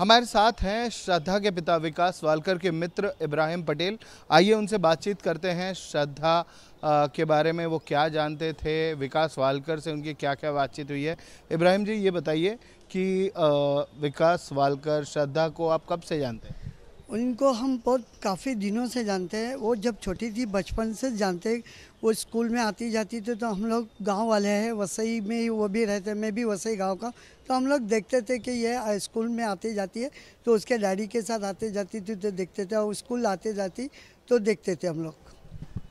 हमारे साथ हैं श्रद्धा के पिता विकास वालकर के मित्र इब्राहिम पटेल। आइए उनसे बातचीत करते हैं। श्रद्धा के बारे में वो क्या जानते थे? विकास वालकर से उनकी क्या क्या बातचीत हुई है? इब्राहिम जी, ये बताइए कि विकास वालकर, श्रद्धा को आप कब से जानते हैं? उनको हम बहुत काफ़ी दिनों से जानते हैं। वो जब छोटी थी बचपन से जानते वो स्कूल में आती जाती थी तो हम लोग गाँव वाले हैं वसई में ही वो भी रहते मैं भी वसई गाँव का। तो हम लोग देखते थे कि ये स्कूल में आती जाती है तो उसके डैडी के साथ आते जाती थी तो देखते थे और स्कूल आते जाती तो देखते थे हम लोग।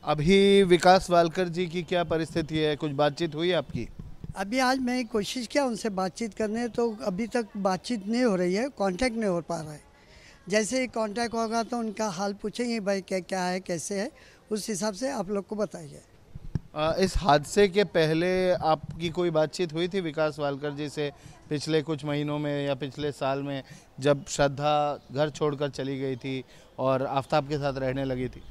अभी विकास वालकर जी की क्या परिस्थिति है? कुछ बातचीत हुई आपकी? अभी आज मैं कोशिश किया उनसे बातचीत करने तो अभी तक बातचीत नहीं हो रही है कांटेक्ट नहीं हो पा रहा है। जैसे ही कांटेक्ट होगा तो उनका हाल पूछेंगे भाई क्या क्या है कैसे है उस हिसाब से आप लोग को बताइए। इस हादसे के पहले आपकी कोई बातचीत हुई थी विकास वालकर जी से पिछले कुछ महीनों में या पिछले साल में जब श्रद्धा घर छोड़कर चली गई थी और आफ्ताब के साथ रहने लगी थी?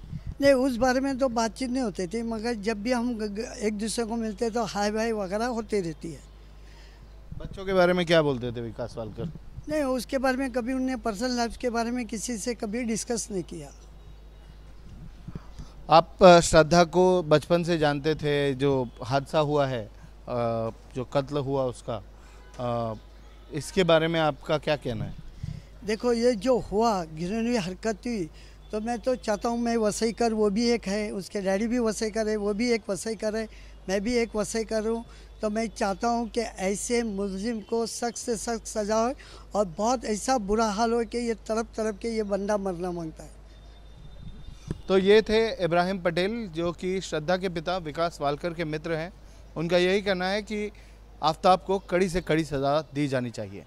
नहीं उस बारे में तो बातचीत नहीं होती थी मगर जब भी हम एक दूसरे को मिलते तो हाई भाई वगैरह होती रहती है। बच्चों के बारे में क्या बोलते थे विकास वालकर? नहीं उसके बारे में कभी उन्होंने पर्सनल लाइफ के बारे में किसी से कभी डिस्कस नहीं किया। आप श्रद्धा को बचपन से जानते थे जो हादसा हुआ है जो कत्ल हुआ उसका इसके बारे में आपका क्या कहना है? देखो ये जो हुआ घिरनी हरकत हुई तो मैं तो चाहता हूँ मैं वसई कर, वो भी एक है, उसके डैडी भी वसई कर, वो भी एक वसई कर, मैं भी एक वसई कर। हूँ तो मैं चाहता हूँ कि ऐसे मुलजिम को सख्त से सख्त सजा हो और बहुत ऐसा बुरा हाल हो कि ये तरफ़ तरफ़ के ये बंदा मरना माँगता है। तो ये थे इब्राहिम पटेल, जो कि श्रद्धा के पिता विकास वालकर के मित्र हैं। उनका यही कहना है कि आफ्ताब को कड़ी से कड़ी सज़ा दी जानी चाहिए।